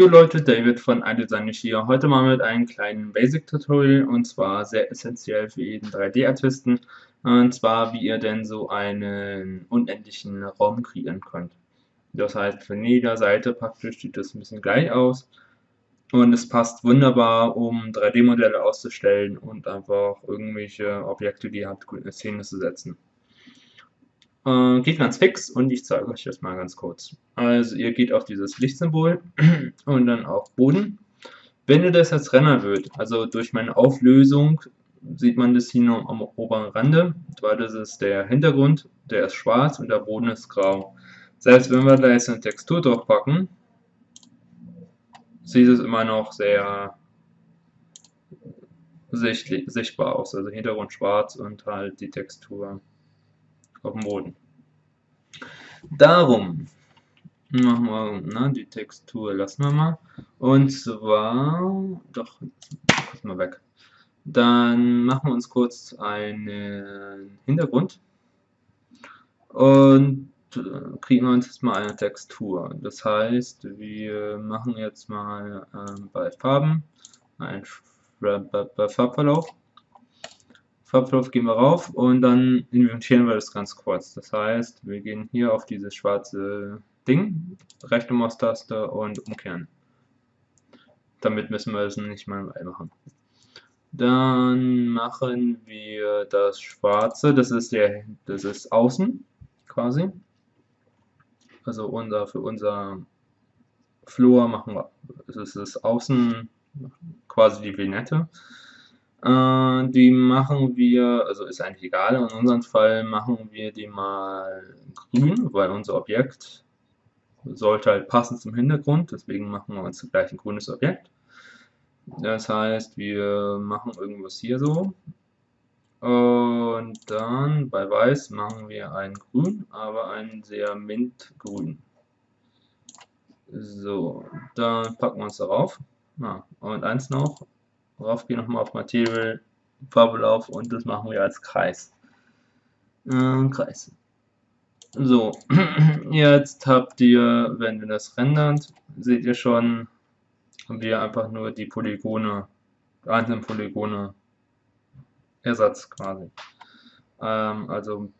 Jo Leute, David von iDesign hier. Heute mal mit einem kleinen Basic-Tutorial und zwar sehr essentiell für jeden 3D-Artisten. Und zwar, wie ihr denn so einen unendlichen Raum kreieren könnt. Das heißt, von jeder Seite praktisch sieht das ein bisschen gleich aus. Und es passt wunderbar, um 3D-Modelle auszustellen und einfach irgendwelche Objekte, die ihr habt, gut in Szene zu setzen. Äh, geht ganz fix und ich zeige euch das mal ganz kurz. Also ihr geht auf dieses Lichtsymbol und dann auf Boden. Wenn ihr das jetzt rendern wird, also durch meine Auflösung sieht man das hier nur am oberen Rande, weil das ist der Hintergrund, der ist schwarz und der Boden ist grau. Selbst wenn wir da jetzt eine Textur drauf packen, sieht es immer noch sehr sichtbar aus. Also Hintergrund schwarz und halt die Textur auf dem Boden. Darum machen wir na, die Textur lassen wir mal. Und zwar, doch, kurz mal weg. Dann machen wir uns kurz einen Hintergrund und äh, kriegen wir uns jetzt mal eine Textur. Das heißt, wir machen jetzt mal äh, bei Farben ein bei Farbverlauf Farbverlauf gehen wir rauf und dann invertieren wir das ganz kurz. Das heißt, wir gehen hier auf dieses schwarze Ding, rechte Maustaste und umkehren. Damit müssen wir das nicht manuell machen. Dann machen wir das schwarze, das ist der, das ist außen quasi. Also unser, für unser Flur machen wir, das ist das außen quasi die Vignette. Äh, die machen wir, also ist eigentlich egal, in unserem Fall machen wir die mal grün, weil unser Objekt sollte halt passen zum Hintergrund, deswegen machen wir uns gleich ein grünes Objekt. Das heißt, wir machen irgendwas hier so. Und dann bei Weiß machen wir ein Grün, aber ein sehr mintgrün. So, dann packen wir uns darauf. Ah, und eins noch, Worauf gehen nochmal auf Material, Farbelauf und das machen wir als Kreis. Äh, Kreis. So, jetzt habt ihr, wenn wir das rendern, seht ihr schon, haben wir einfach nur die Polygone, einzelnen Polygone Ersatz quasi. Ähm, also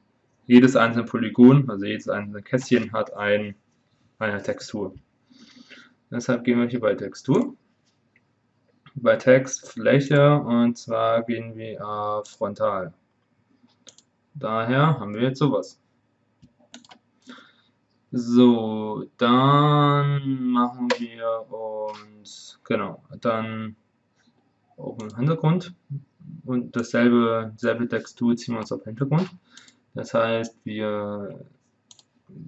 jedes einzelne Polygon, also jedes einzelne Kästchen hat ein, eine Textur. Deshalb gehen wir hier bei Textur bei Text Fläche und zwar gehen wir auf Frontal. Daher haben wir jetzt sowas. So, dann machen wir uns, genau, dann auf den Hintergrund und dasselbe, selbe Textur ziehen wir uns auf Hintergrund. Das heißt, wir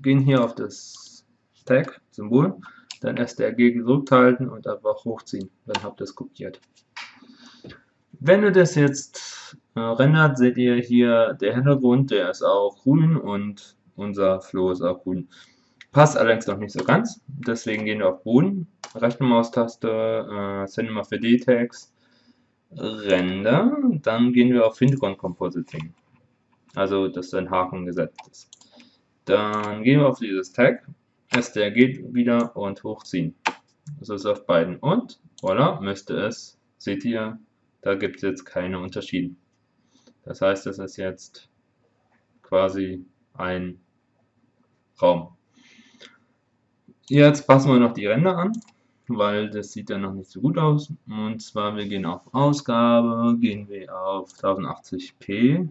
gehen hier auf das Tag-Symbol dann STRG gedrückt halten und einfach hochziehen. Dann habt ihr es kopiert. Wenn ihr das jetzt äh, rendert, seht ihr hier der Hintergrund, der ist auch grün und unser Flow ist auch grün. Passt allerdings noch nicht so ganz, deswegen gehen wir auf Boden, rechte Maustaste, äh, Cinema 4D Tags, Render, dann gehen wir auf Hintergrund Compositing. Also, dass ein Haken gesetzt ist. Dann gehen wir auf dieses Tag der geht wieder und hochziehen. Das ist auf beiden. Und, voilà, müsste es, seht ihr, da gibt es jetzt keine Unterschiede. Das heißt, es ist jetzt quasi ein Raum. Jetzt passen wir noch die Ränder an, weil das sieht dann noch nicht so gut aus. Und zwar, wir gehen auf Ausgabe, gehen wir auf 1080p.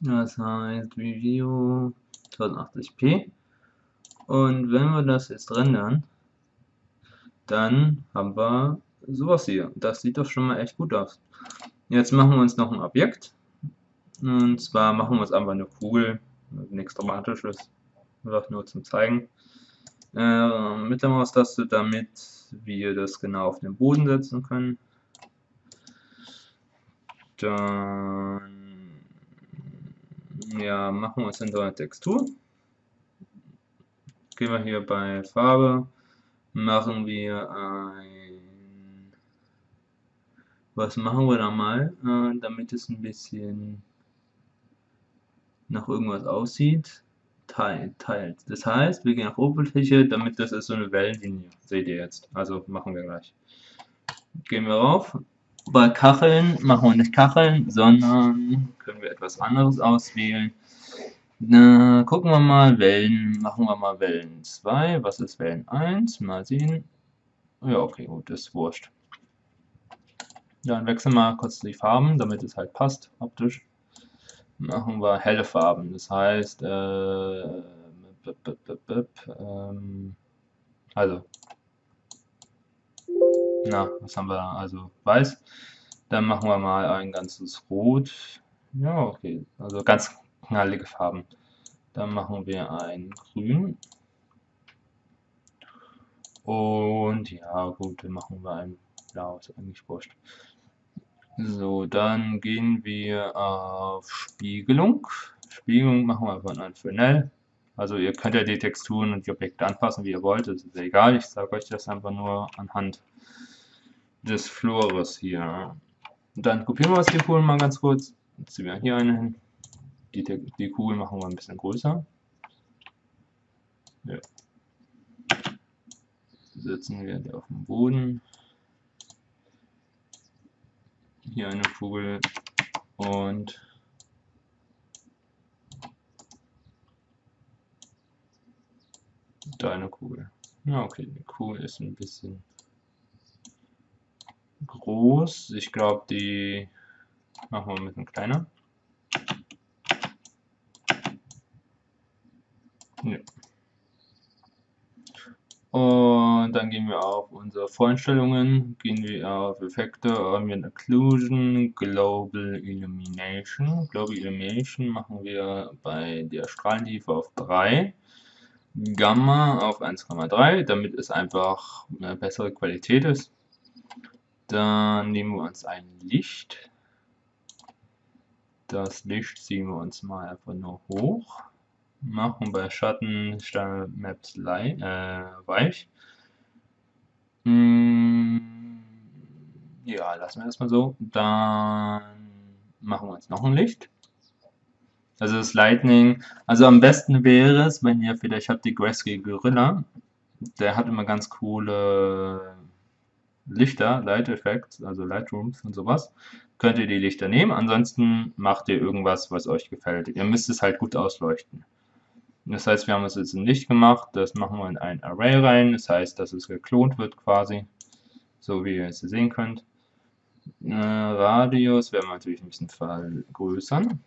Das heißt, Video 1080p. Und wenn wir das jetzt rendern, dann haben wir sowas hier. Das sieht doch schon mal echt gut aus. Jetzt machen wir uns noch ein Objekt. Und zwar machen wir uns einfach eine Kugel. Nichts Dramatisches. Einfach nur zum Zeigen. Äh, mit der Maustaste, damit wir das genau auf den Boden setzen können. Dann ja, machen wir uns eine Textur gehen wir hier bei Farbe, machen wir ein, was machen wir da mal, äh, damit es ein bisschen nach irgendwas aussieht. teilt. Das heißt, wir gehen auf Oberfläche, damit das ist so eine Wellenlinie. Seht ihr jetzt. Also machen wir gleich. Gehen wir rauf. Bei Kacheln machen wir nicht Kacheln, sondern können wir etwas anderes auswählen. Na, gucken wir mal, Wellen, machen wir mal Wellen 2. Was ist Wellen 1? Mal sehen. Ja, okay, gut, ist wurscht. Dann wechseln wir kurz die Farben, damit es halt passt, optisch machen wir helle Farben. Das heißt, äh, ähm, also, na, was haben wir? Also weiß. Dann machen wir mal ein ganzes Rot. Ja, okay, also ganz knallige Farben. Dann machen wir ein Grün. Und ja, gut, dann machen wir ein Blau, ist eigentlich wurscht. So, dann gehen wir auf Spiegelung. Spiegelung machen wir von Infernal. Also ihr könnt ja die Texturen und die Objekte anpassen, wie ihr wollt. Das ist egal. Ich sage euch das einfach nur anhand des Flores hier. Dann kopieren wir das die Kugeln mal ganz kurz. Jetzt ziehen wir hier eine hin. Die, die Kugel machen wir ein bisschen größer. Ja. Setzen wir auf den Boden hier eine Kugel und da eine Kugel. Ja, okay, die Kugel ist ein bisschen groß. Ich glaube, die machen wir ein bisschen kleiner. Ja. Und dann gehen wir auf unsere Voreinstellungen, gehen wir auf Effekte, Ambient Occlusion, Global Illumination. Global Illumination machen wir bei der Strahlentiefe auf 3, Gamma auf 1,3, damit es einfach eine bessere Qualität ist. Dann nehmen wir uns ein Licht. Das Licht ziehen wir uns mal einfach nur hoch machen bei Schatten Maps äh, weich. Hm, ja, lassen wir das mal so. Dann machen wir uns noch ein Licht. Also das Lightning, also am besten wäre es, wenn ihr vielleicht habt die Grayscale Gorilla, der hat immer ganz coole Lichter, Light Effects, also Lightrooms und sowas. Könnt ihr die Lichter nehmen, ansonsten macht ihr irgendwas, was euch gefällt. Ihr müsst es halt gut ausleuchten. Das heißt, wir haben es jetzt nicht gemacht, das machen wir in ein Array rein, das heißt, dass es geklont wird quasi, so wie ihr es sehen könnt. Äh, Radius werden wir natürlich ein bisschen vergrößern.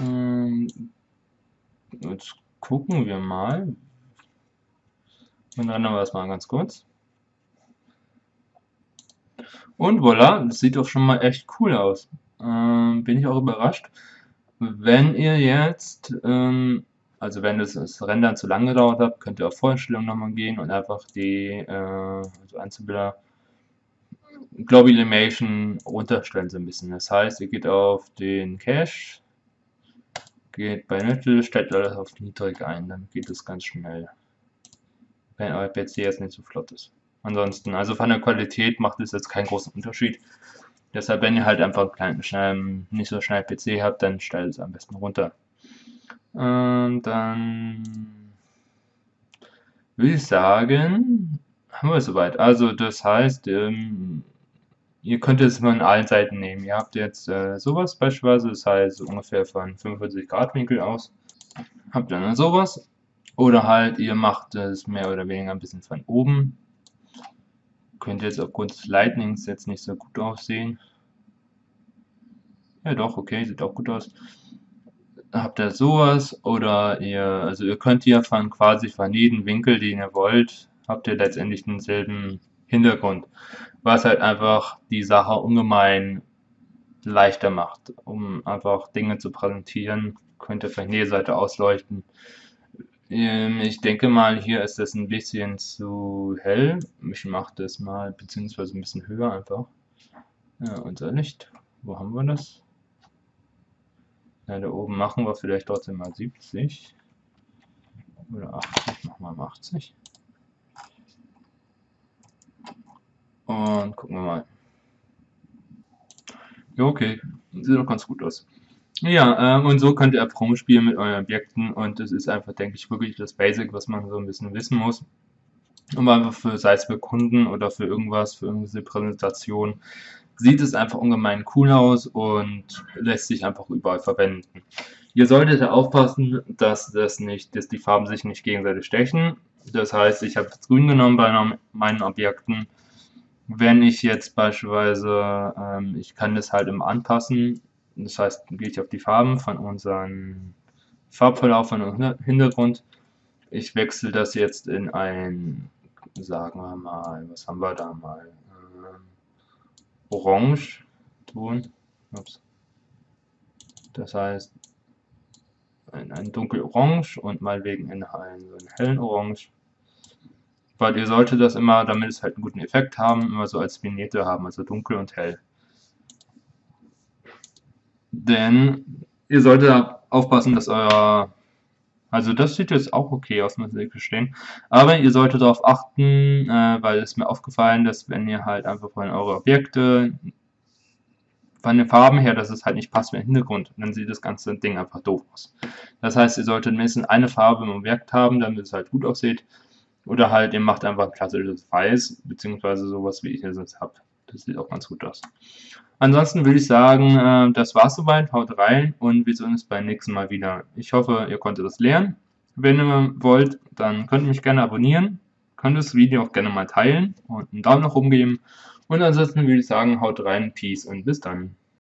Ähm, jetzt gucken wir mal. Und dann haben wir das mal ganz kurz. Und voilà, das sieht doch schon mal echt cool aus ähm, bin ich auch überrascht. Wenn ihr jetzt, ähm, also wenn das, das Rendern zu lange gedauert hat, könnt ihr auf Voreinstellungen nochmal gehen und einfach die äh, also Einzelbilder Global Animation runterstellen so ein bisschen. Das heißt, ihr geht auf den Cache, geht bei Mittel, stellt alles auf niedrig ein, dann geht es ganz schnell. Wenn euer PC jetzt nicht so flott ist. Ansonsten, also von der Qualität macht es jetzt keinen großen Unterschied. Deshalb, wenn ihr halt einfach einen kleinen, nicht so schnell PC habt, dann stellt es am besten runter. Und dann würde ich sagen, haben wir es soweit. Also das heißt, ähm, ihr könnt es von allen Seiten nehmen. Ihr habt jetzt äh, sowas beispielsweise, das heißt ungefähr von 45 Grad Winkel aus. Habt ihr dann sowas. Oder halt, ihr macht es mehr oder weniger ein bisschen von oben könnte jetzt aufgrund des Lightnings jetzt nicht so gut aussehen. Ja doch, okay, sieht auch gut aus. Habt ihr sowas oder ihr, also ihr könnt hier von quasi von jedem Winkel, den ihr wollt, habt ihr letztendlich denselben Hintergrund. Was halt einfach die Sache ungemein leichter macht, um einfach Dinge zu präsentieren. Könnt ihr von jeder Seite ausleuchten. Ähm, ich denke mal, hier ist es ein bisschen zu hell. Ich mache das mal beziehungsweise ein bisschen höher einfach. Ja, unser Licht. Wo haben wir das? Ja, da oben machen wir vielleicht trotzdem mal 70. Oder 80. Machen wir mal 80. Und gucken wir mal. Ja, okay. Sieht auch ganz gut aus. Ja, ähm, und so könnt ihr einfach rumspielen mit euren Objekten und es ist einfach, denke ich, wirklich das Basic, was man so ein bisschen wissen muss. Um einfach für, sei es für Kunden oder für irgendwas, für irgendeine Präsentation, sieht es einfach ungemein cool aus und lässt sich einfach überall verwenden. Ihr solltet aufpassen, dass das nicht, dass die Farben sich nicht gegenseitig stechen. Das heißt, ich habe das Grün genommen bei meinen Objekten. Wenn ich jetzt beispielsweise, ähm, ich kann das halt immer anpassen, das heißt, gehe ich auf die Farben von unserem Farbverlauf unserem Hintergrund. Ich wechsle das jetzt in ein, sagen wir mal, was haben wir da mal? Ähm, Orange Ton. Ups. Das heißt, ein, ein dunkel Orange und mal wegen in einen, so einen hellen Orange. Weil ihr solltet das immer, damit es halt einen guten Effekt haben, immer so als Vignette haben, also dunkel und hell. Denn ihr solltet aufpassen, dass euer... Also das sieht jetzt auch okay aus, muss ich gestehen. Aber ihr solltet darauf achten, äh, weil es mir aufgefallen, dass wenn ihr halt einfach von eure Objekte von den Farben her, dass es halt nicht passt mit dem Hintergrund, dann sieht das ganze Ding einfach doof aus. Das heißt, ihr solltet mindestens eine Farbe im Objekt haben, damit es halt gut aussieht. Oder halt, ihr macht einfach ein klassisches Weiß, beziehungsweise sowas, wie ich es jetzt habe. Das sieht auch ganz gut aus. Ansonsten würde ich sagen, äh, das war's soweit. Haut rein und wir sehen uns beim nächsten Mal wieder. Ich hoffe, ihr konntet das lernen. Wenn ihr wollt, dann könnt ihr mich gerne abonnieren. Könnt das Video auch gerne mal teilen und einen Daumen nach oben geben. Und ansonsten würde ich sagen, haut rein, Peace und bis dann.